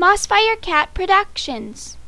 Mossfire Cat Productions.